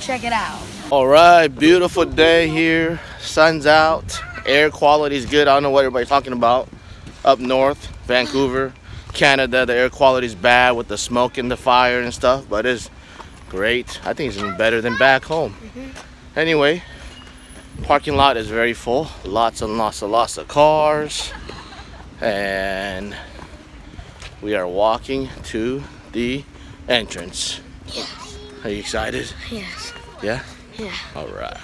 check it out. All right, beautiful day here. Sun's out. Air quality is good. I don't know what everybody's talking about. Up north, Vancouver, Canada, the air quality is bad with the smoke and the fire and stuff, but it's great. I think it's even better than back home. Anyway, parking lot is very full. Lots and lots and lots of cars. And we are walking to the entrance. Yes. Are you excited? Yes. Yeah? Yeah. All right.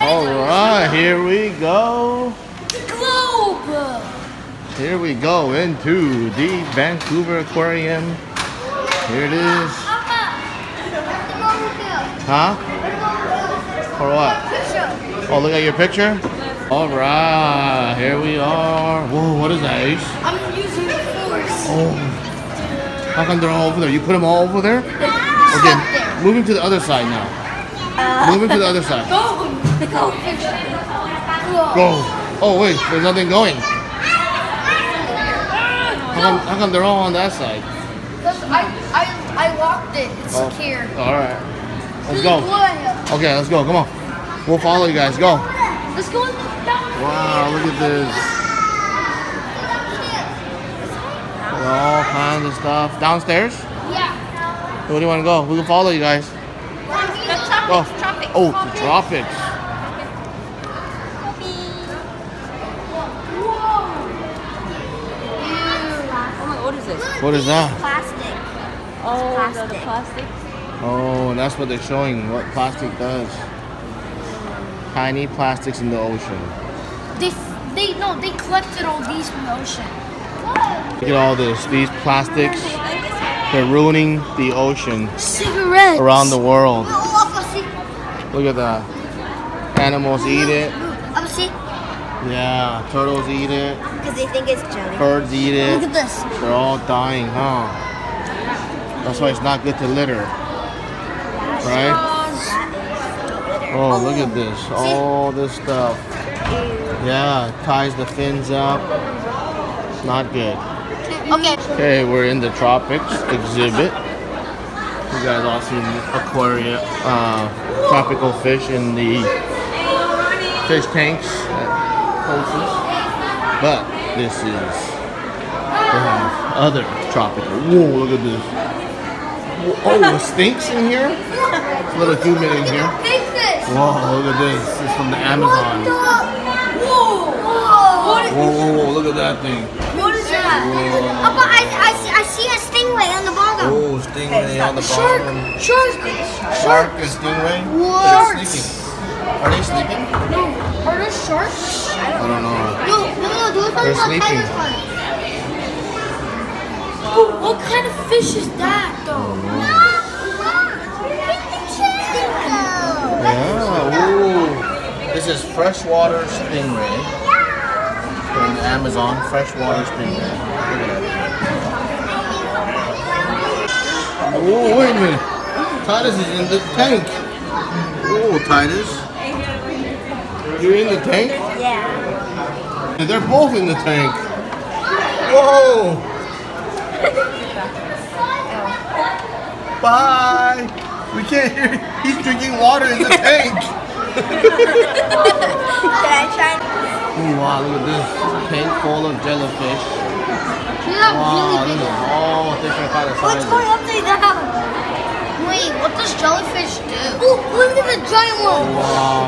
All right, here we go. Here we go into the Vancouver Aquarium. Here it is. Huh? For what? Oh, look at your picture. All right, here we are. Whoa, what is that, Ace? I'm using the force. Oh, how come they're all over there? You put them all over there? Okay, moving to the other side now. Uh. Moving to the other side. Go. Go. Oh wait, there's nothing going. How come, how come they're all on that side? Because I, I, I walked it. It's Oh. secure. All right, let's go. Okay, let's go. Come on. We'll follow you guys. Go. Let's go in the down. Wow, look at this. All kinds of stuff. Downstairs? Yeah. Where do you want to go? We can follow you guys. Go. Oh. oh, the tropics. Oh my, what is this? What is that? Plastic. Oh, Plastic. the, the plastic. Oh, that's what they're showing, what plastic does. Tiny plastics in the ocean. They, they, no, they collected all these from the ocean. Look at all this. These plastics, they're ruining the ocean Cigarettes. around the world. Oh, oh, oh Look at that. Animals eat it. Oh, Yeah, turtles eat it. because they think it's jelly. Birds eat it. Look at this. They're all dying, huh? That's why it's not good to litter. Right? Oh, look at this. All this stuff. Yeah, ties the fins up. Not good. Okay. Okay, we're in the tropics exhibit. You guys all seen aquaria, uh, tropical fish in the fish tanks at. But this is, they other tropical. Whoa, look at this. Oh, it stinks in here? It's a little humid in here. Whoa, look at this. This is from the Amazon. Whoa. Whoa, whoa, whoa, look at that thing. what is that? Whoa. Oh, but I, I, see, I see a stingray on the bottom. Oh, stingray on the Shark. bottom. Shark. Shark and stingray? Whoa. They're sleeping. Are they sleeping? No. Are there sharks? I don't know. No, no, no, do it They're from the sleeping. Tiger's one. Whoa, what kind of fish is that though? Yeah, ooh. This is freshwater stingray from Amazon. Freshwater stingray. Look at that. Oh, wait a minute. Titus is in the tank. Oh, Titus. You're in the tank? Yeah. They're both in the tank. Whoa! Bye! We can't hear. He's drinking water in the tank. Should I try? Oh, wow, look at this. Tank full of jellyfish. Look at that Wow, really look at all different kind of What's sizes. going upside down? Wait, what does jellyfish do? Oh, look at the giant one. Wow,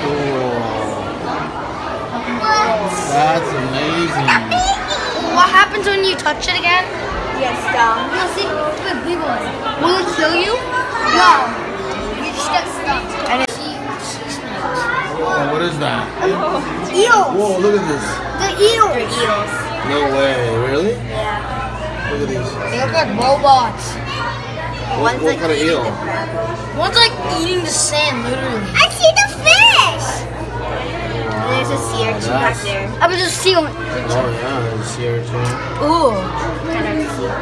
cool. That's amazing. What happens when you touch it again? Yes, stung. No, see, look at the big one. Will it kill you? No. You just get stuck. And it's sea snakes. Oh, what is that? Eels. Whoa, look at this. The eels. They're eels. No way, really? Yeah. Look at these. They look like robots. What, One's what like kind of eel? the. One's like eating the sand, literally. I see the fish. I was just seeing. Oh yeah, there's here too. Ooh.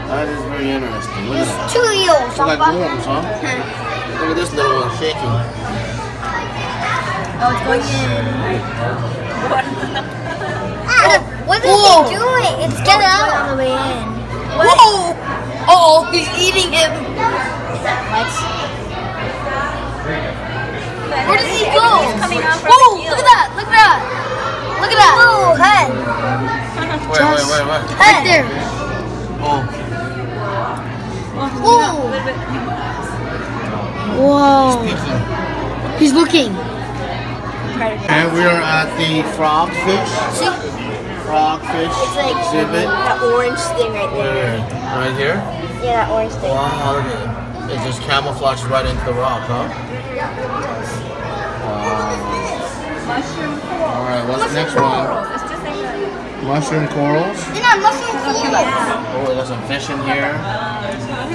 That is very interesting. Look at. Two eels, Look like worms, huh? Look at this little one shaking. Oh, it's going in. Ah, oh, what is Whoa. he doing? It's oh, getting Going out. all the way in. Whoa! Oh, he's eating him. What? Where does he go? He's coming out from Whoa! Look at that! Look at that! Look at that! Oh, head. Wait, wait, wait, wait. Right there. Oh, Whoa! speaking. He's looking. And we are at the frogfish, See? frogfish It's like exhibit. that orange thing right there. Where? Right here? Yeah, that orange thing. Wow, look at it. It just camouflages right into the rock, huh? Wow. Alright, what's the next one? It's just like a, Mushroom corals. They're not mushroom coolers. Oh, there's some fish in here.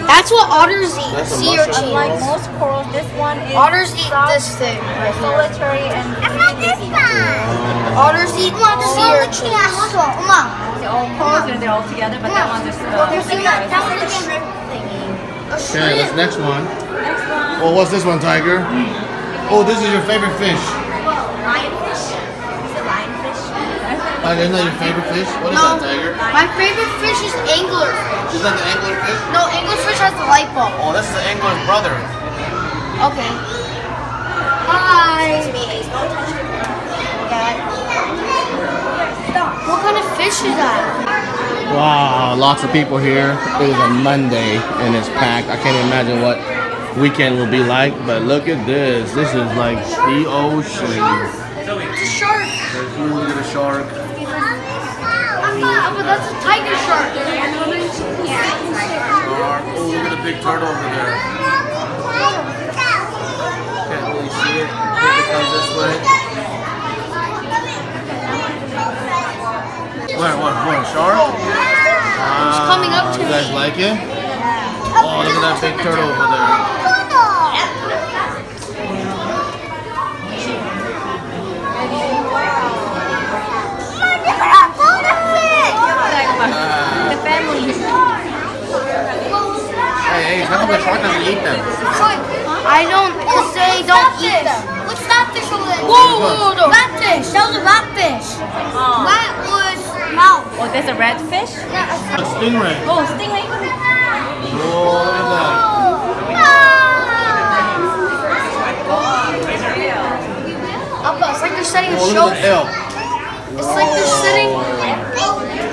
That's what otters eat. That's Sea mushroom urchins. like most corals, this one is Otters eat this thing. right here. solitary and Otters eat sea urchins. they're all corals and they're all together, but that one's just uh, Okay, this next one. Next one. Oh, what's this one, Tiger? Oh, this is your favorite fish. Tiger, isn't that your favorite fish? What is that, Tiger? My favorite fish is anglerfish. Is that the anglerfish? No, anglerfish has the light bulb. Oh, this is the angler's brother. Okay. Hi. To me, Ace, don't touch the What kind of fish is that? Wow, lots of people here. It is a Monday and it's packed. I can't imagine what weekend will be like, but look at this. This is like the ocean. It's a shark. Look at a shark. Papa, that's a tiger shark. Shark. Oh, look at the big turtle over there. Can't really see it. It comes this way. Where, what, what, shark? It's coming up to me. You guys me. like it? Oh, look at that big turtle over there. Ah. The family. Hey, hey, how come the shark doesn't eat them? I don't, because they don't eat them. What's that fish over there? Whoa, whoa, whoa. Ratfish. That was a ratfish. Oh. That was mouth. oh, there's a redfish. A stingray. Oh, stingray. Oh, oh, look at that. Papa, oh, it's like they're setting a Oh, show. look at the elk. It's like they're setting.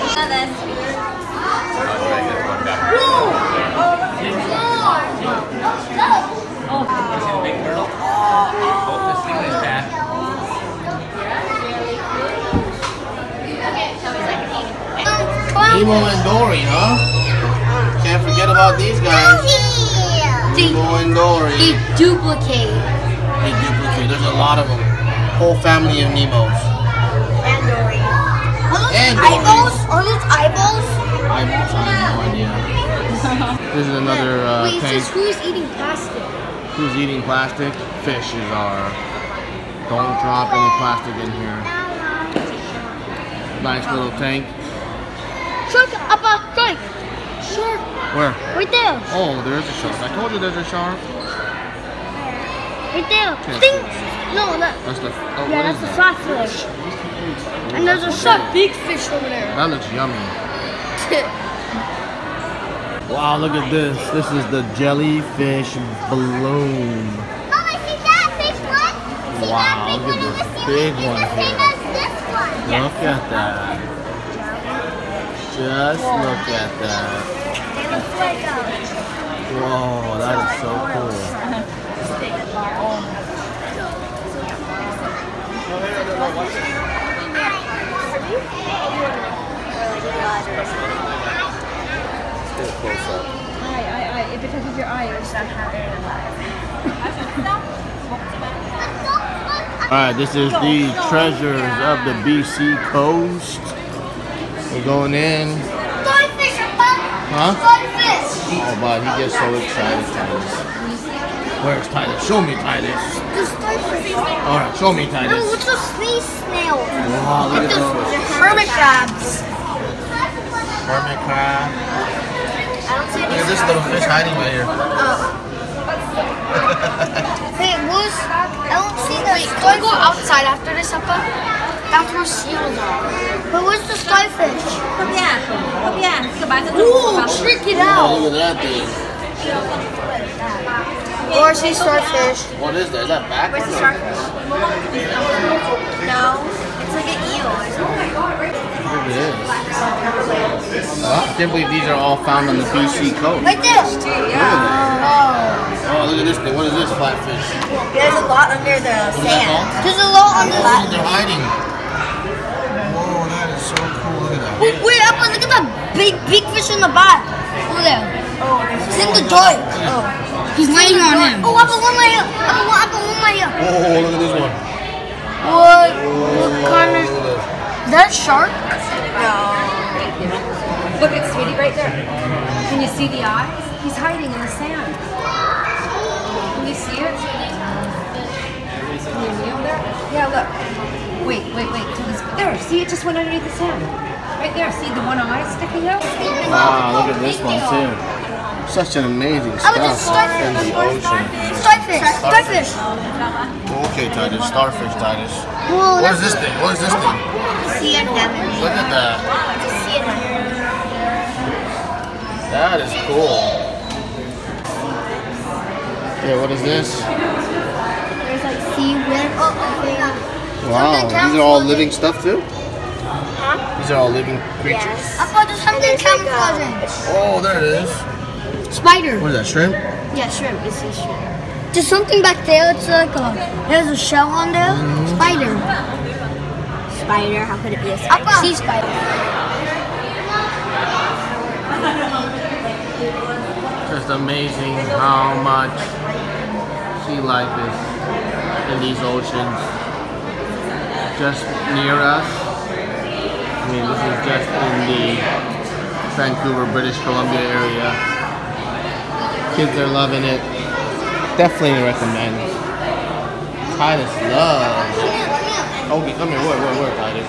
Nemo and Dory, huh? Can't forget about these guys. They, Nemo and Dory. they duplicate. They duplicate. There's a lot of them. Whole family of Nemos. And Dory. And Eyeballs? Are those eyeballs? Eyeballs, I have no idea. This is another uh, Wait, it tank. says who's eating plastic? Who's eating plastic? Fishes are. Don't drop any plastic in here. Nice little tank. Shark, Papa, shark. Shark, Where? right there. Oh, there's a shark. I told you there's a shark. Right there. Can't Sting. see. No, that. That's the. Oh, Yeah, what that's is the that? flat fish. And there's a shark, big fish over there. That looks yummy. Wow, look at this. This is the jellyfish balloon. Mama, see that big one? See wow, that big look at this big one here. Look at that. Just look at that. Whoa, that is so cool. Alright, this is the treasures of the BC coast. We're going in. Starfish, Papa. Huh? Starfish. Oh, but he gets so excited, Titus. Where's Titus? Show me, Titus. All right, show me, Titus. No, Titus. what's a space snail? Wow, look at those. Hermit crabs. Hermit crab. I Look at this little fish hiding right here. Oh. Hey, Luz, I don't see the Wait, can we go outside after this, Appa? That's where seals are. But where's the starfish? Come here. Come here. Ooh, check it out. Oh, look at that thing. Or see starfish. What is that? Is that back? Where's the starfish? No. It's like an eel or something. It is. Well, I can't believe these are all found on the BC coast. Like this. Yeah. Oh, look at this thing. What is this flatfish? There's a lot under the sand. There's a lot under the sand. They're hiding. Wait, wait, Appa, look at that big, big fish in the back. Over there. Oh, He's in the dark. oh. He's laying on him. Oh, Appa, one right here. Appa, one, Appa, one right here. Oh, oh, oh, look at this one. What? Oh, what kind of... Look at this. Is that a shark? Look at Sweetie right there. Can you see the eyes? He's hiding in the sand. Can you see it? Can you kneel there? Yeah, look. Wait, wait, wait. There, see it just went underneath the sand. Right there, see the one eye sticking out? Wow, look at this one too. Such an amazing I would just stuff starfish. in the ocean. Starfish. Starfish. Okay, Titus. Starfish, Titus. Whoa, What is this thing? What is this thing? Sea anemone. Look at that. It's a sea anemone. That is cool. Yeah, what is this? There's like sea web. Oh, oh, yeah. Wow, these are all living stuff too? These are all living creatures? Yes. I thought there's something There's like, camouflaging. Oh, there it is. Spider. What is that, shrimp? Yeah, shrimp. It's a shrimp. There's something back there. It's like a, there's a shell on there. Mm-hmm. Spider. Spider. How could it be a spider? Appa. Sea spider. Just amazing how much sea life is in these oceans. Just near us. I mean, this is just in the Vancouver, British Columbia area. Kids are loving it. Definitely recommend. Titus loves. Okay, come here. Where, where, where, Titus?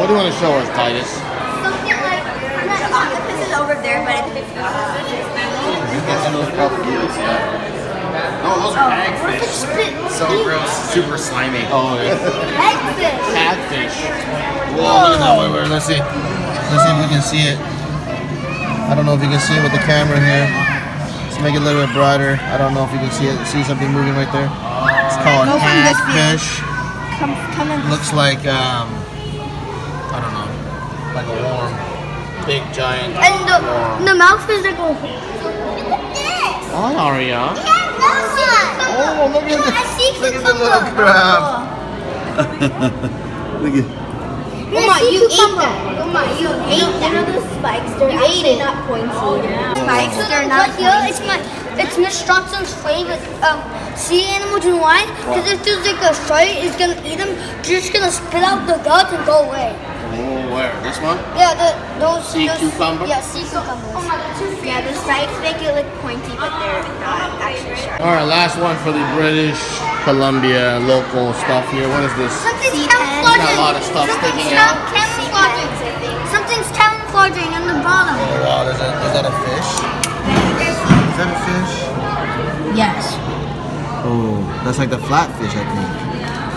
What do you want to show us, Titus? Something like The octopus is over there, but it's Oh, those are hagfish. So gross, super slimy. Oh, yeah. hagfish. Catfish. Whoa, look at that. Wait, wait, let's see. Let's see if we can see it. I don't know if you can see it with the camera here. Let's make it a little bit brighter. I don't know if you can see it. See something moving right there? It's called Go from hagfish. come, come in. Looks like, um, I don't know, like a worm. Big, giant And the, worm. the mouth is like a. Oh, Aria. Oh, look at I see Look at the little crab. Look at Mama, you ate that. Mama, you ate You know that. the spikes? They're You actually ate it. not pointy. Spikes, they're not here. It's my, it's Miss Johnson's favorite um, sea animal. Do you know why? Because if there's like a shark, it's gonna eat them. You're just gonna spit out the guts and go away. Oh, where? This one? Yeah, the those. Sea those- cucumber? Yeah, sea cucumbers. Yeah, the spikes make it look pointy, but they're not actually sharp. All right, last one for the British Columbia local stuff here. What is this? Something's Sea camouflaging. Got a lot of stuff Something's sticking cam- out. camouflaging. Something's camouflaging in the bottom. Oh, wow, there's a, is that a fish? Is that a fish? Yes. Oh, that's like the flatfish, I think.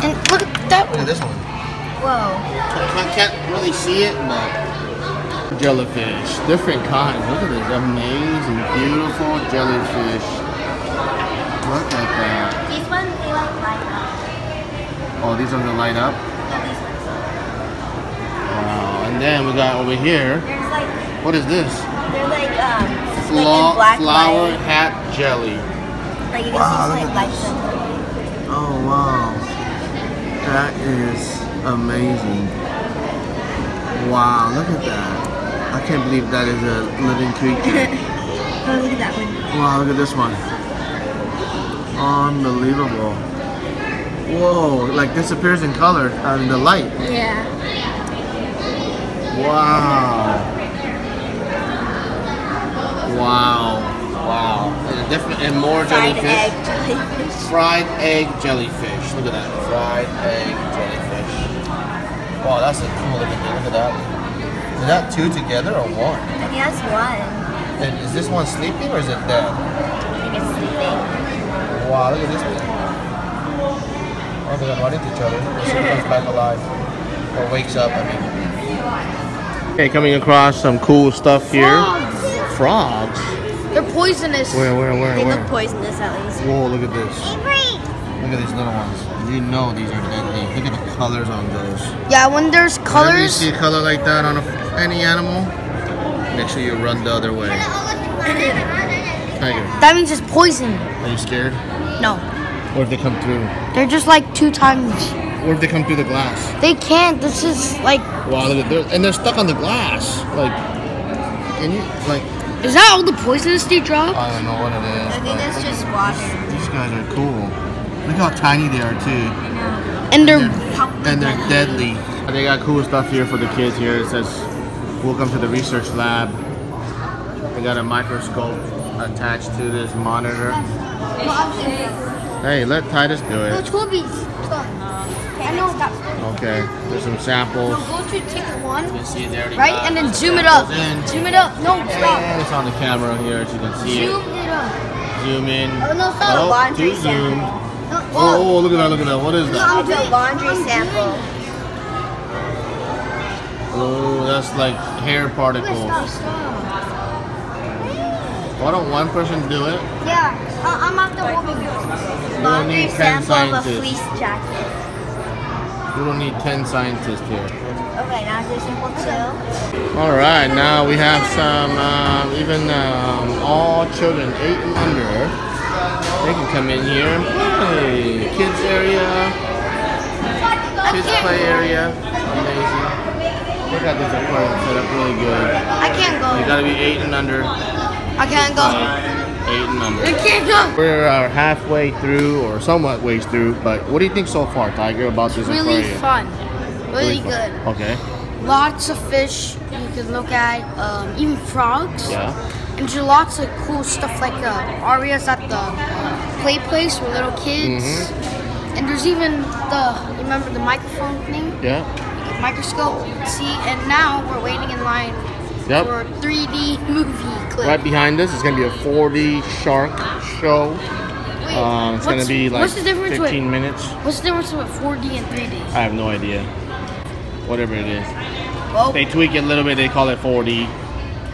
And look at that. Look at this one. Whoa. I can't really see it, but jellyfish, different kinds. Look at this amazing, beautiful jellyfish. Look at that. These ones, they like light up. Oh, these ones are light up. Yeah, these ones. Wow. And then we got over here. There's like, What is this? they're like, um, like Fla- black flower light. hat jelly. Like Wow, look like lights up. Oh wow. That is amazing. Wow, look at that. I can't believe that is a living creature. Oh, look at that one. wow, look at this one. Unbelievable. Whoa, like disappears in color and in the light. Yeah. Wow. Wow. Wow. And, different, and more Fried jellyfish. egg jellyfish. Fried egg jellyfish. Look at that. Fried egg jellyfish. Wow, that's a cool looking thing. Look at that. Is that two together or one? I think that's one. And is this one sleeping or is it dead? I think it's sleeping. Wow, look at this thing. Oh, they're gonna run into each other. This one comes back alive. Or wakes up, I mean. Okay, coming across some cool stuff here. Frogs. Frogs? They're poisonous. Where, where, where, They where? look poisonous at least. Whoa, look at this. Look at these little ones. You know these are deadly. Look at the colors on those. Yeah, when there's colors. Whenever you colors. see a color like that on a, any animal, make sure you run the other way. Tiger, That means it's poison. are you scared? No. What if they come through? They're just like two times. What if they come through the glass? They can't. This is like. Wow, look at they're, and they're stuck on the glass. Like, can you like? Is that all the poisonous they drop? I don't know what it is. I think but that's just water. These guys are cool. Look how tiny they are too. And they're. and they're deadly. They got cool stuff here for the kids here. It says, "Welcome to the research lab." They got a microscope attached to this monitor. Hey, let Titus do No, it. Toby's. Okay, there's some samples. Go to take one, You can see they already right, and then zoom it up. in. Zoom it up. No, stop. And it's on the camera here, as you can see Zoom it. it up. Zoom in. Oh, no, stop. Oh, laundry too zoomed. No, Oh, oh, look at that! Look at that! What is that? It's a laundry sample. Oh, that's like hair particles. Stop, stop. Why don't one person do it? Yeah, uh, I'm out the don't Laundry need ten sample of a fleece jacket. We don't need ten scientists here. Okay, now do sample two. All right, now we have some um, even um, all children eight and under. They can come in here. Hey, kids area, kids play area, amazing. Look at this aquarium set up really good. I can't go. You gotta be eight and under. I can't go. Eight and under. I can't go. We're uh, halfway through, or somewhat ways through, but what do you think so far, Tiger, about this Really aquarium? fun. Really fun. good. Okay. Lots of fish you can look at. Um, even frogs. Yeah. And there's lots of cool stuff like uh, areas at the play place for little kids. Mm-hmm. And there's even the You remember the microphone thing, Yeah. microscope. See, and now we're waiting in line Yep. for 3D movie clip. Right behind us is going to be a 4D shark show. Wait, Um, it's going to be like what's the difference 15 with minutes. what's the difference with 4D and 3D? I have no idea. Whatever it is. Well, They tweak it a little bit. They call it 4D,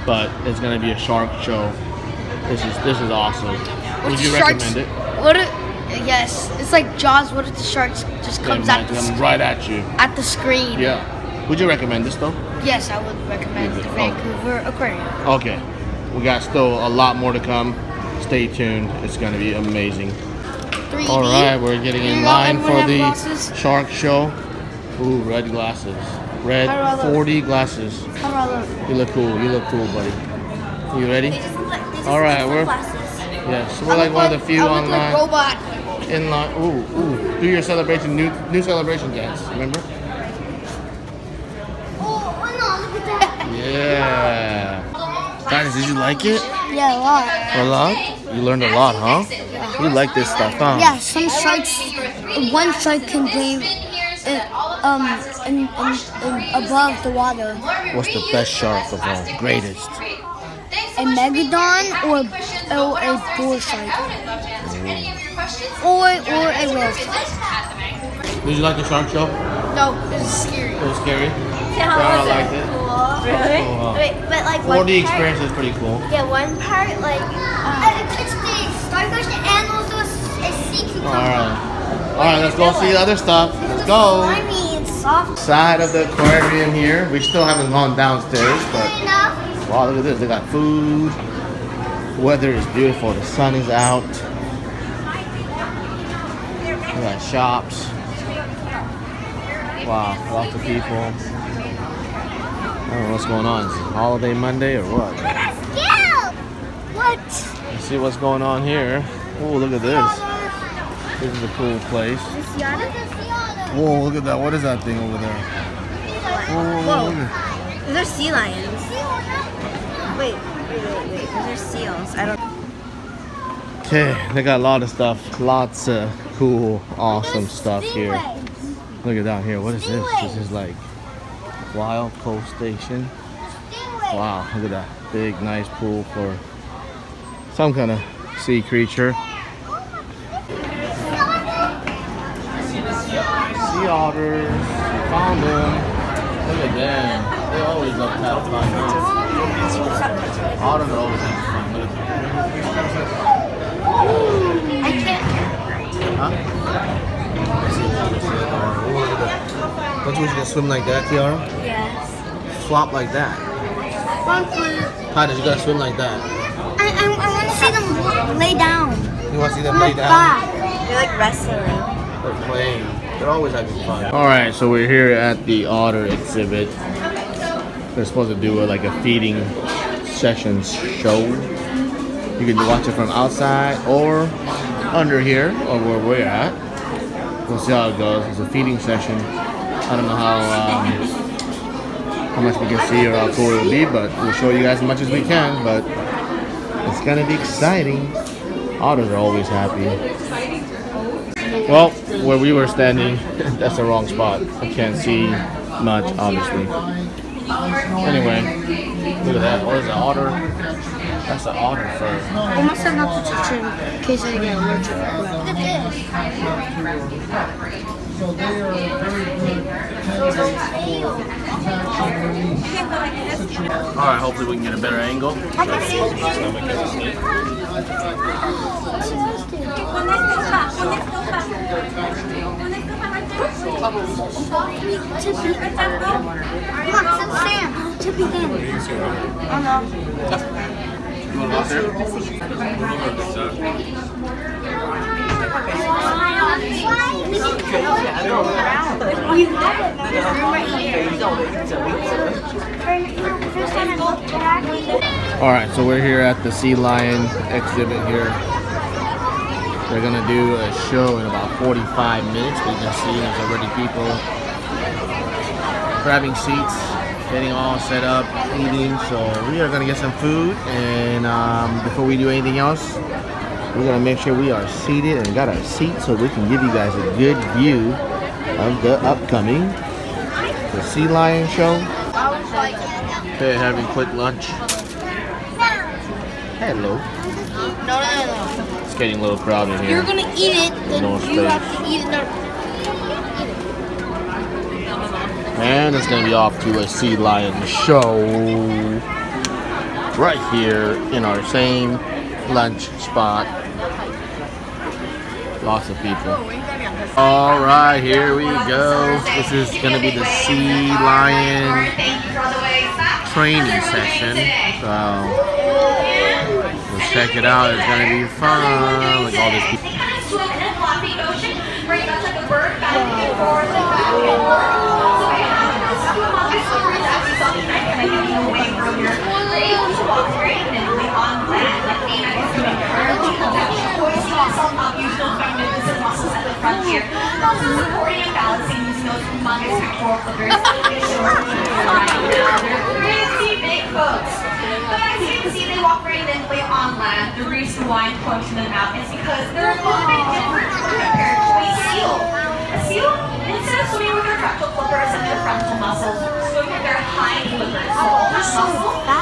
but it's going to be a shark show. This is this is awesome. Would you sharks- recommend it? What? If, yes, it's like Jaws. What if the sharks just They comes might at the come right at you. at the screen? Yeah. Would you recommend this though? Yes, I would recommend the Oh. Vancouver Aquarium. Okay. We got still a lot more to come. Stay tuned. It's going to be amazing. 3D. All right, we're getting in line for the glasses? shark show. Ooh, red glasses. Red How do look? 4D glasses. How do I look? You look cool. You look cool, buddy. You ready? They just look like, they just All right, look we're- Yes. I We're like one of the few I look online like robot. in line. Ooh, ooh. Do your celebration, new new celebration dance. Remember? Oh, no, look at that. Yeah. Guys, did you like it? Yeah, a lot. A lot? You learned a lot, huh? You like this stuff, huh? Yeah, some sharks, one shark can breathe in, um, in, in, in above the water. What's the best shark of all? Greatest. A megalodon or, or a bull shark. Or, or a whale shark. Did you like the shark show? No, it's scary. It was scary. Yeah, I was liked it. Really? Oh, wow. Wait, but like one 4D experience is pretty cool. Yeah, one part like Uh, it's the starfish and also a sea cucumber. Alright. Alright, let's go see the other stuff. Let's go. Slimy and soft. Side of the aquarium here. We still haven't gone downstairs, but Enough. wow, look at this. They got food. Weather is beautiful. The sun is out. We got shops. Wow, lots of people. I don't know what's going on. Is it holiday Monday or what? Yeah. What? Let's see what's going on here. Oh, look at this. This is a cool place. Whoa, look at that. What is that thing over there? Whoa, whoa, whoa, look at- those are sea lions. Wait, wait, wait, wait. Those are seals. I don't. Okay, they got a lot of stuff. Lots of cool, awesome stuff here. Look at down here. What is this? This is like Wild Coast Station. Wow, look at that. Big, nice pool for some kind of sea creature. Sea otters. Found them. Look at them. They always love to have fun. Otters are always having fun. Look at them. I can't. Don't you wish you could swim like that, Tiara? Yes. Flop like that. One, did you gotta swim like that. I, I, I want to see them lay down. You wanna see them Look back. They're like wrestling. They're playing. They're always having fun. All right, so we're here at the otter exhibit. They're supposed to do a, like a feeding sessions show. You can watch it from outside or under here or where we're at. We'll see how it goes. It's a feeding session. I don't know how um, how much we can see or how cool it'll be, but we'll show you guys as much as we can. But it's gonna be exciting. Otters are always happy. Well, where we were standing, that's the wrong spot. I can't see much, obviously. Anyway, look at that. What is an otter? That's an otter fur. I must have not to touch it in case I get allergic. Look at this. All right, hopefully we can get a better angle. I can see Tippy. Come on, sit Sam. Tippy in. Oh no. You want to All right, so we're here at the Sea Lion exhibit here. They're gonna do a show in about 45 minutes. We can see there's already people grabbing seats, getting all set up, eating. So we are gonna get some food, and um, before we do anything else, we're gonna make sure we are seated and got our seats so we can give you guys a good view of the upcoming the Sea Lion show. They're having quick lunch. Hello. No, no, no, It's getting a little crowded here. You're gonna eat it, then No you space. have to eat it. And it's gonna be off to a sea lion show right here in our same lunch spot. Lots of people. All right, here we go. This is gonna be the sea lion training session. So let's check it out. It's gonna be fun. Look all these people. away to can Of course, you use those magnificent muscles at the front here. Also supporting and balancing using those humongous pectoral flippers. They crazy big folks. But as you can see, they walk very limply on land. The reason why I'm pointing them out is because they're a little bit different compared to a seal. A seal, instead of swimming with their pectoral flippers and their frontal muscles, swim with their hind flippers. So all that muscle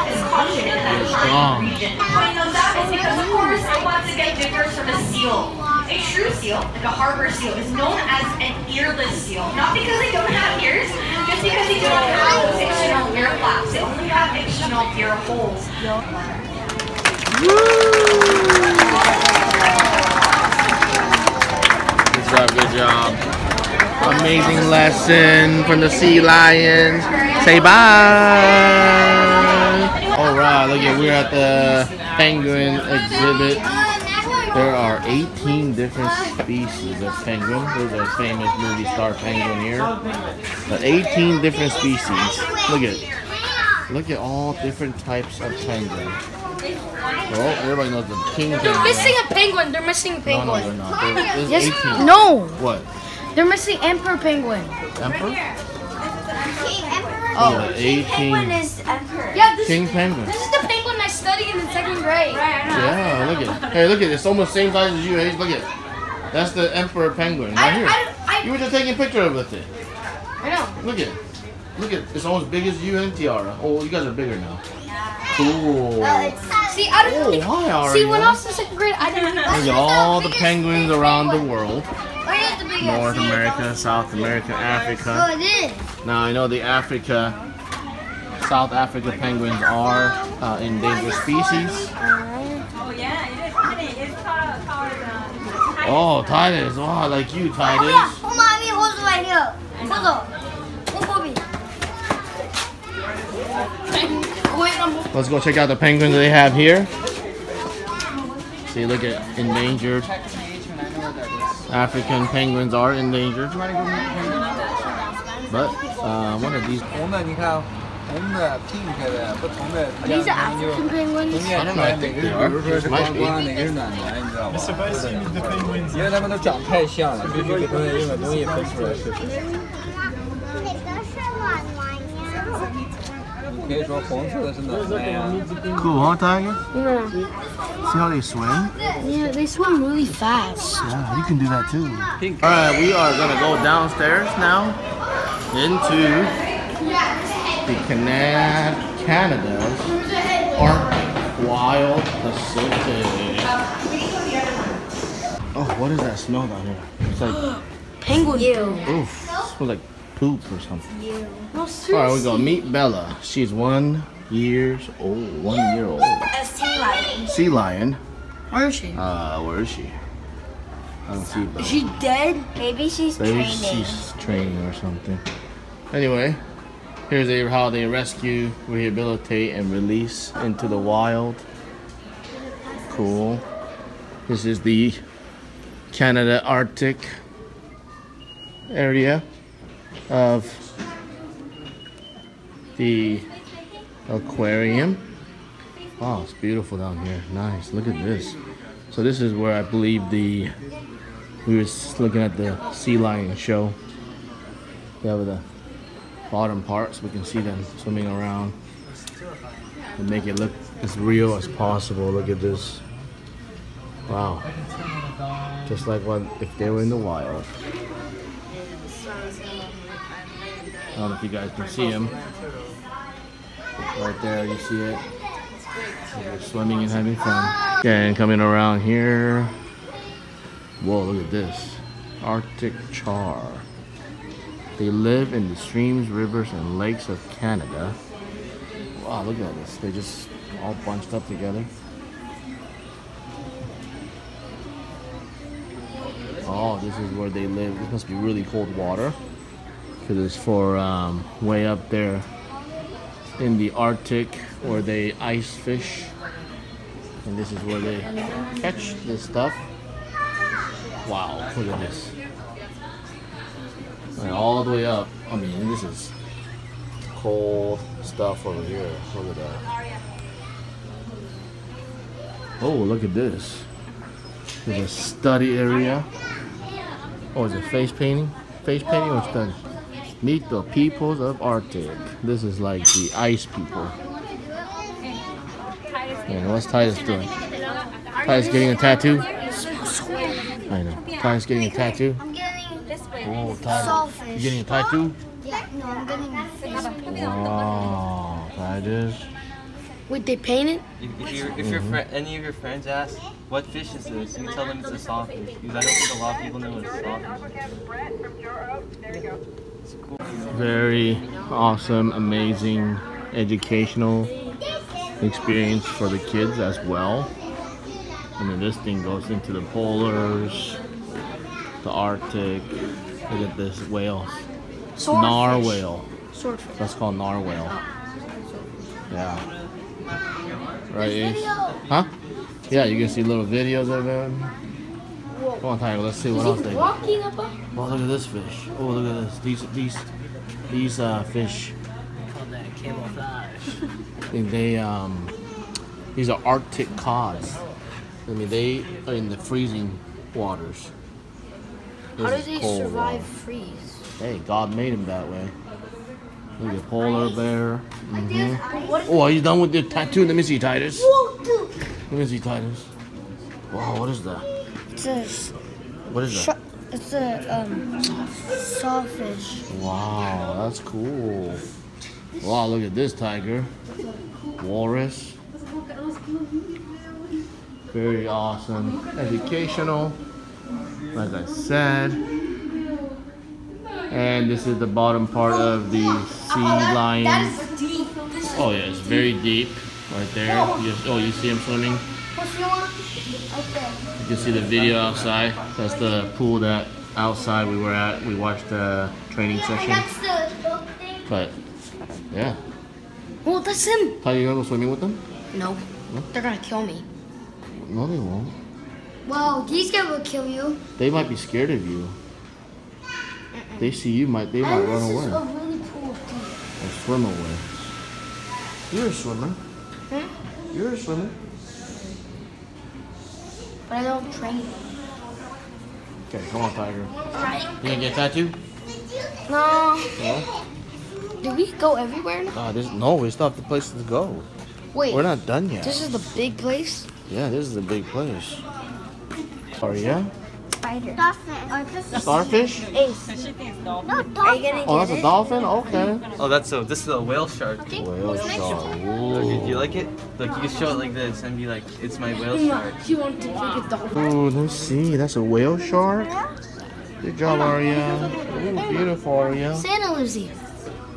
is concentrated in that strong. hind region. Why I know that is because, of course, I want to get vigorous from a seal. A true seal, like a harbor seal, is known as an earless seal. Not because they don't have ears, just because they do not have those external ear flaps. They only have external ear holes. Woo! Good job, good job. Amazing lesson from the sea lions. Say bye. All right, look at we're at the penguin exhibit. There are 18 different species of penguin. There's a famous movie star penguin here. But 18 different species. Look at look at all different types of penguin. Well, everybody knows the king penguin. They're missing a penguin. They're missing a No, no, penguin. they're not. There- There's Yes. 18. No. What? They're missing emperor penguin. Emperor? Oh. Yeah, 18 is emperor. Yeah, this, king penguins. this is the penguin I studied in the second grade. Yeah, look at it. Hey, look at it. It's almost same size as you, Ace. Look at it. That's the emperor penguin right I- here. I- I- you were just taking a picture of it with. I know. Look at it. Look at it. It's almost as big as you and Tiara. Oh, you guys are bigger now. Cool. See, I don't Oh, think. hi, Aria. See, when I was in second grade, I didn't. Look at all the penguins around the world. Where's the biggest? North America, South America, Oh, Africa. it is. Now I know the Africa, South Africa penguins are uh, endangered species. Oh yeah, it is funny. It's called, called Titus. Oh, I like you. Titus. Hold it right here. Hold on. Bobby. Wait, I'm. Let's go check out the penguins they have here. See, look at endangered. African penguins are endangered. But uh, one of these. Are these African penguins? I don't know, I think they are. Might be. Mr. Vice, you need the penguins. 可以说红色的是暖暖呀。 cool, huh, Tiger? See how they swim? Yeah, they swim really fast. Yeah, you can do that too. All right, we are gonna go downstairs now into the Canad Canada's Arctic Wild Pacific. Oh, what is that smell down here? It's like Penguin. oof, smells like poop or something. No, All seriously. right, we go meet Bella. She's one years old. One year old. A sea lion. Sea lion. Where is she? Uh, where is she? I don't see Bella. Is she dead? Maybe she's Maybe training. she's training or something. Anyway, here's a, how they rescue, rehabilitate, and release into the wild. Cool. This is the Canada Arctic area of the aquarium. Wow, it's beautiful down here. Nice. Look at this. So this is where I believe the we were looking at the sea lion show. They have the bottom part so we can see them swimming around and make it look as real as possible. Look at this. Wow. Just like what if they were in the wild. I don't know if you guys can see him. Right there, you see it. They're swimming and having fun. And coming around here. Whoa, look at this. Arctic char. They live in the streams, rivers, and lakes of Canada. Wow, look at this. They're just all bunched up together. Oh, this is where they live. This must be really cold water. Because it's for um, way up there in the Arctic where they ice fish. And this is where they catch this stuff. Wow, look at this. All the way up. I mean, this is cold stuff over here. Look at that. Oh, look at this. There's a study area. Oh, is it face painting? Face painting or study? Meet the peoples of Arctic. This is like the ice people. And what's Titus doing? Titus getting a tattoo? I know. Titus getting a tattoo? I'm getting This way. Oh, Titus. Saltfish. You getting a tattoo? Yeah, no, I'm getting fish. Wow, Titus. Wait, they painted? If, if, you, if your fri any of your friends ask, what fish is this? You tell them it's a sawfish. Because I don't think a lot of people know what a sawfish is. Very awesome, amazing, educational experience for the kids as well. I mean, this thing goes into the polars, the Arctic. Look at this whale, narwhal. Swordfish. That's called narwhal. Oh. Yeah. Right, Ace? Huh? Yeah, you can see little videos of them. Come on, Tiger. Let's see what else they do. Walking up a... Oh, look at this fish. Oh, look at this. These these these uh, fish. They, they um these are Arctic cods. I mean, they are in the freezing waters. How This do is they survive water. freeze? Hey, God made them that way. Look at polar bear. Mhm. Oh, are you done with your tattoo? Let me see, Titus. Let me see, Titus. Wow, what is that? It's a, What is that? it's a um, sawfish. Wow, that's cool. Wow, look at this tiger. Walrus. Very awesome. Educational. Like I said. And this is the bottom part of the sea lion. Oh yeah, it's very deep. Right there. You, oh, you see him swimming? What's the one? Okay. You can see the video outside. That's the pool that outside we were at. We watched the training session. That's the thing. But yeah. Well, that's him. How you gonna go swimming with them? No. They're gonna kill me. No, they won't. Well, these guys will kill you. They might be scared of you. They see you, might they might And run this is away a really cool thing. or swim away. You're a swimmer. Hmm? You're a swimmer. But I don't train. Okay, come on, Tiger. Right. You gonna get a tattoo? No. No. Did we go everywhere now? This no, we still have the places to go. Wait. We're not done yet. This is the big place? Yeah, this is the big place. Oh yeah? Spider. Dolphin. Starfish? No, dolphin. Are you gonna Oh, that's a dolphin? Okay. Oh, that's a this is a whale shark. Whale shark. Look, do you like it? Look, you can show it like this and be like, it's my whale shark. You want to take a dolphin? Ooh, let's see. That's a whale shark. Good job, Aria. Ooh, beautiful, Aria. Santa lives here.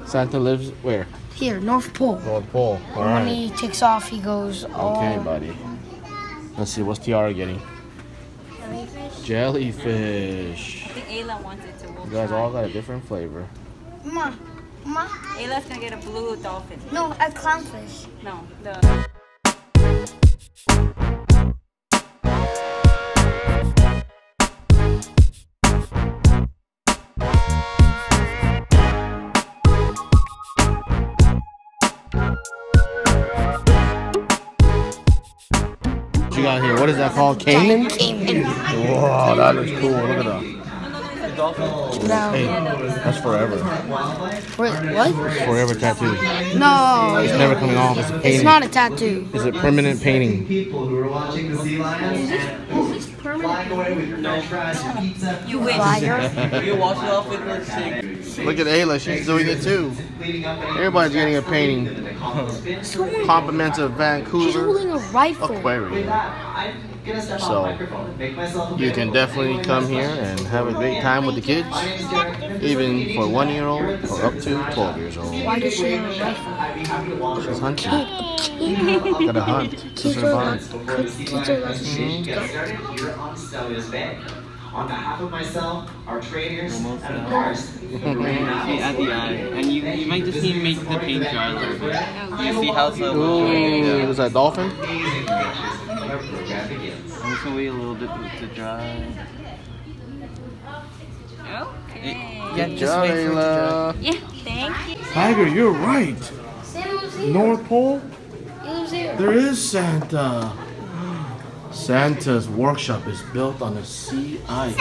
Santa lives where? Here, North Pole. North Pole. All When he takes off, he goes. Oh, Okay, buddy. Let's see. What's Tiara getting? Jellyfish. I think Ayla wants it to. You guys all got a different flavor. Ma, ma. Ayla's gonna get a blue dolphin. No, a clownfish. No, the. What you got here? What is that called? Cayman? Cayman. Wow, that looks cool. Look at that. No. Hey, that's forever. Wait, what? Forever tattoo. No. It's never coming off. It's a painting. It's not a tattoo. It's a permanent painting. people who are watching the sea lions flying away with your french fries. You wish. You wash it off with like shake. Look at Ayla. She's doing it too. Everybody's getting a painting. Compliments of She's Vancouver holding a rifle. Aquarium. I'm gonna step So, on the microphone and make myself You can definitely come here and have a great time with the kids, even for one year old or up to 12 years old. Why does she have a rifle? I'd be happy to walk She's hunting. Gotta hunt. This is Kids her are bond. kids are allowed to shoot get guns. started here on Steller's Bank. On behalf of myself, our trainers, and of course, the Marine See at the eye, and you you might just need to make the paint dry a little bit. Oh, you see how so? Ooh, Yeah. is that dolphin? amazing matches when our program begins. I'm just gonna wait a little bit to dry. Okay. Yeah, Good job, Ayla. Yeah, thank you. Tiger, you're right. Santa lives here. North Pole? He lives here. There is Santa. Santa's workshop is built on the sea ice.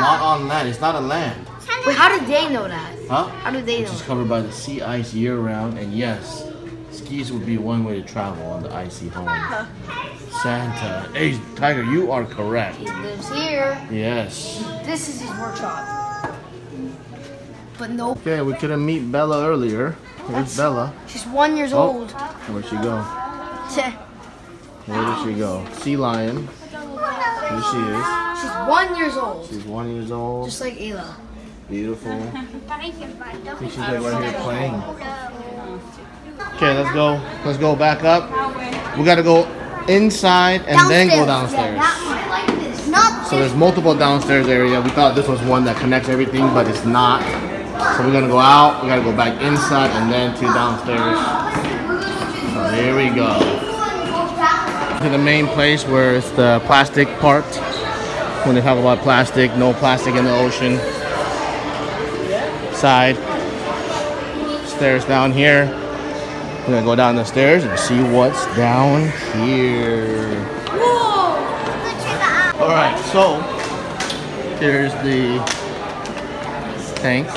Not on land. It's not on land. Wait, how did they know that? Huh? How did they Which know? It's covered by the sea ice year round. And yes, skis would be one way to travel on the icy home. Santa. Hey, Tiger, you are correct. He lives here. Yes. This is his workshop. But no, Okay, we couldn't meet Bella earlier. Where's Bella? she's one years Oh. old. Where'd she go? Where did she go? Sea lion. Here she is. She's one years old. She's one years old. Just like Ayla. Beautiful. I think she's like right here playing. Okay, let's go. Let's go back up. We gotta go inside and then go downstairs. Not So there's multiple downstairs area. We thought this was one that connects everything, but it's not. So we're gonna go out. We gotta go back inside and then to downstairs. So here we go. To the main place where it's the plastic part. When they talk about plastic, no plastic in the ocean. Side. Stairs down here. We're gonna go down the stairs and see what's down here. All right, so here's the tank.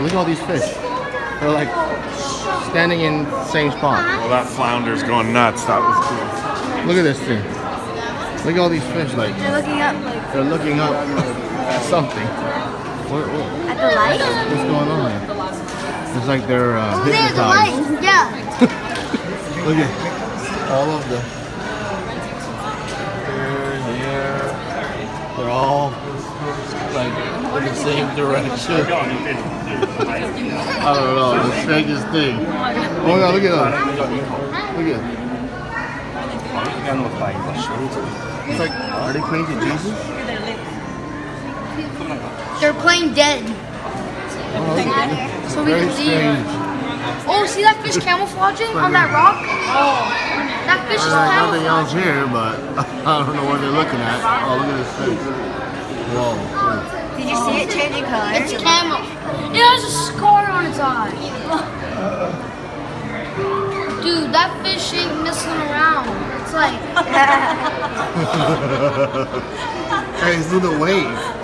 Look at all these fish. They're like standing in the same spot. Well, that flounder's going nuts. That was cool. Look at this thing. Look at all these fish. Like They're looking up like they're looking up at something. What, what, at the light. what's going on? It's like they're uh, Oh, there's the hypnotized. light. Yeah. Look at all of the here, here. They're all like in the same direction. I don't know, the strangest thing. Oh my god, look at that. Look at It's like, are they praying to Jesus? They're playing dead. Oh, look. So we can see strange. Oh, see that fish camouflaging on that rock? Oh, that fish is Alright, nothing else camouflaging. here, but I don't know what they're looking at. Oh, look at this fish. Whoa. Did you see it changing color? It's camo. It has a scar on its eye. Dude, that fish ain't messing around. It's like, hey, let's do the wave.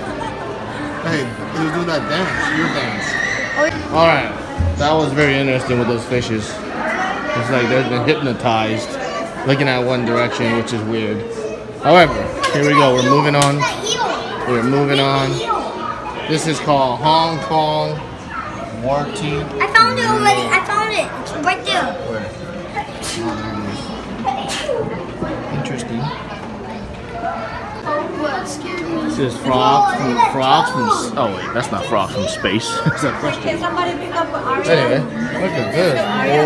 Hey, let's do that dance, your dance. Oh, Alright, that was very interesting with those fishes. It's like they've been hypnotized, looking at one direction, which is weird. However, here we go. We're moving on. We're moving on. This is called Hong Kong Warty. I found it already. I found it. It's right there. Where? Oh, interesting. What scared me? This is frogs from frogs from. Oh wait, that's not frogs from space. It's a question. somebody pick up our Anyway, look at this.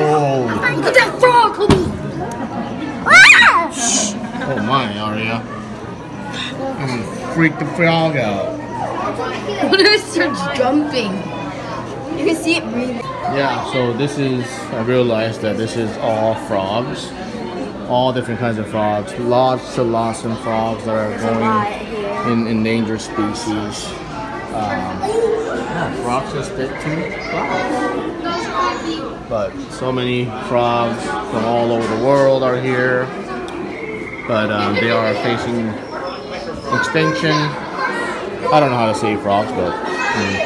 Whoa. Look at that frog, Kobe. Ah! Oh my, Aria. Mm, freak the frog out. What if it starts jumping? You can see it breathing. Yeah, so this is, I realized that this is all frogs. All different kinds of frogs. Lots and lots of frogs that are going in endangered species. Um, yeah, frogs just stick to frogs. But so many frogs from all over the world are here. But um, they are facing extinction. I don't know how to save frogs, but I, mean,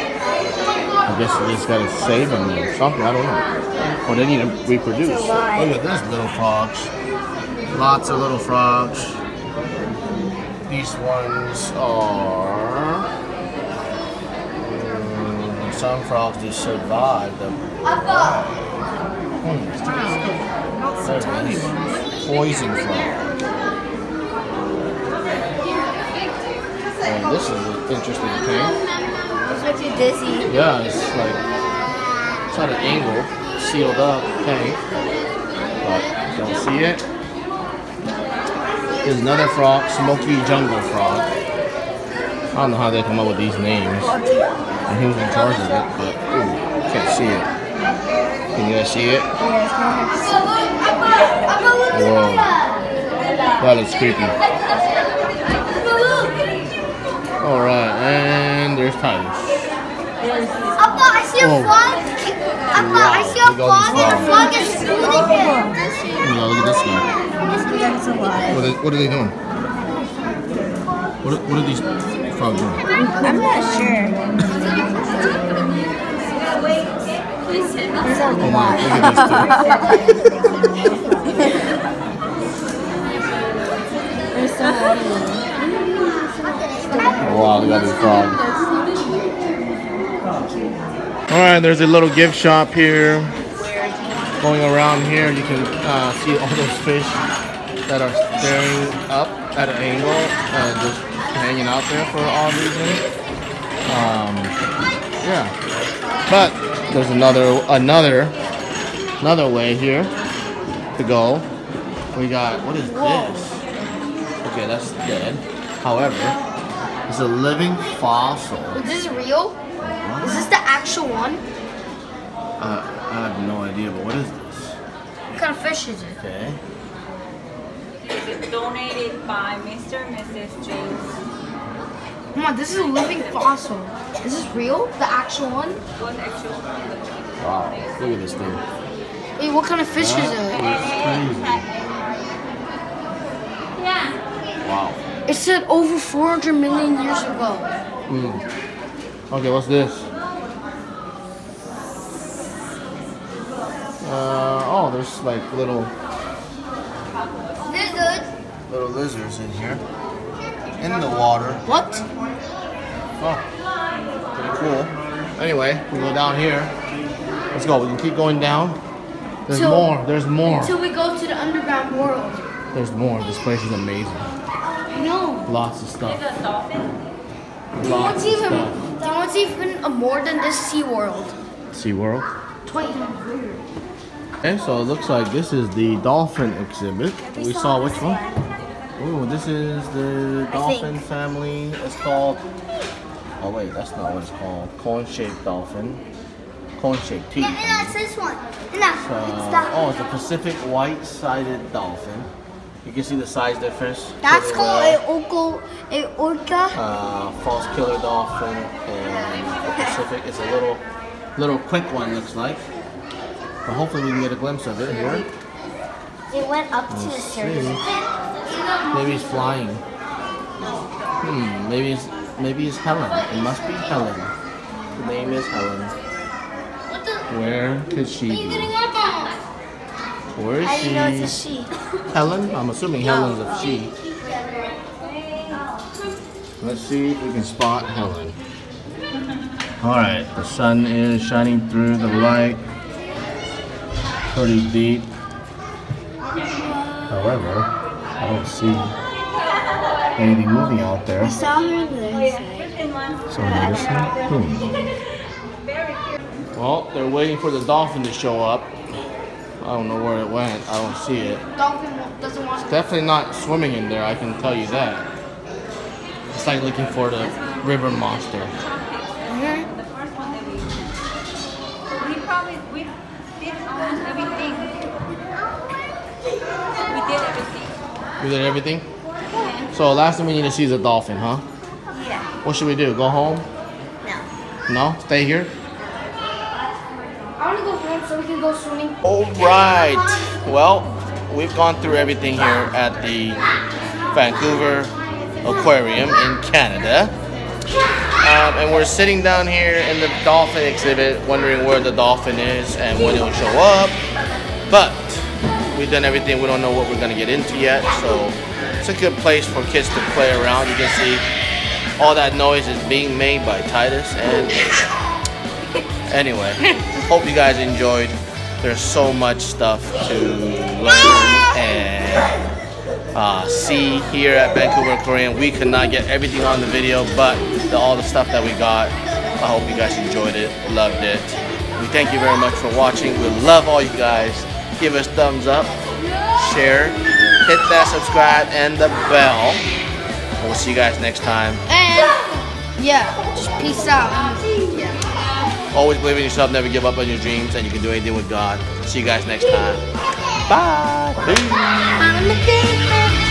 I guess you just gotta save them or something. I don't know. Or they need to reproduce. Look at this little frogs. Lots of little frogs. These ones are. mm, some frogs just survive the. Hmm. There it is. Poison frog. And this is an interesting tank. This makes you dizzy. Yeah, it's like it's at an angle, sealed up tank, but don't see it. There's another frog, smoky jungle frog. I don't know how they come up with these names. And who's in charge of it, but ooh, can't see it. Can you guys see it? Whoa, that looks creepy. All right, and there's Titus. Appa, I see a Oh. frog. Appa, I see a frog and the frog is shooting him. No, look at this guy. What are, what are they doing? What are, what are these frogs doing? I'm not sure. There's a Oh lot. look at these. There's so many. Wow, look at these frogs. Alright, there's a little gift shop here. Going around here, you can uh, see all those fish that are staring up at an angle and just hanging out there for all reason. Um, yeah. But there's another another another way here to go. We got what is this? Okay, that's dead. However, it's a living fossil. Is this real? Is this the actual one? Uh, have no idea, but what is this? What kind of fish is it? Okay. This is donated by Mr. and Mrs. James. Come on, this is a living fossil. Is this real? The actual one? One. Wow, look at this thing. Wait, what kind of fish is it? Crazy. Yeah. Wow. It said over 400 million years ago. Mm. Okay, what's this? Uh, oh, there's like little Lizard. little lizards in here. In the water. What? Oh, pretty cool. Anyway, we go down here. Let's go. We can keep going down. There's Till- more. There's more. Until we go to the underground world. There's more. This place is amazing. No. Lots of stuff. There's a dolphin. Do you know Lots what's of even, stuff. do you what's even more than this Sea World? Sea World. Twenty times bigger. Okay, so it looks like this is the dolphin exhibit. We saw which one? Oh, this is the dolphin family. It's called. Oh wait, that's not what it's called. Cone-shaped dolphin. Cone-shaped teeth. And that's this one. And that's, it's that. oh, it's a Pacific white-sided dolphin. You can see the size difference. That's called a orca. A orca. uh, false killer dolphin and the Pacific. It's a little, little quick one looks like. But hopefully we can get a glimpse of it here. It went up to the Let's surface. Maybe he's flying. Hmm. Maybe it's maybe it's Helen. It must be Helen. The name is Helen. Where could she What are you be? getting up on? Where is she? you know it's a she? Helen? I'm assuming Helen's a she. Let's see if we can spot Helen. Alright, the sun is shining through the light pretty deep. However, I don't see anything moving out there. I saw her there. So noticing? Hmm. Well, they're waiting for the dolphin to show up. I don't know where it went. I don't see it. Dolphin doesn't want It's definitely not swimming in there, I can tell you that. It's like looking for the river monster. The first one that we we probably we did almost everything. We did everything. You did everything? So last thing we need to see is a dolphin, huh? Yeah. What should we do? Go home? No. No? Stay here? I want to go home so we can go swimming. Alright. Well, we've gone through everything here at the Vancouver Aquarium in Canada. Um, and we're sitting down here in the dolphin exhibit wondering where the dolphin is and when it'll show up. But we've done everything. We don't know what we're going to get into yet. So it's a good place for kids to play around. You can see all that noise is being made by Titus and Anyway, hope you guys enjoyed. There's so much stuff to learn and uh, see here at Vancouver Aquarium. We could not get everything on the video, but the, all the stuff that we got, I hope you guys enjoyed it, loved it. We thank you very much for watching. We love all you guys. Give us thumbs up, share, hit that subscribe and the bell. We'll see you guys next time. And yeah, just peace out. Yeah. Always believe in yourself, never give up on your dreams, and you can do anything with God. See you guys next time. Bye. Peace. I'm a king.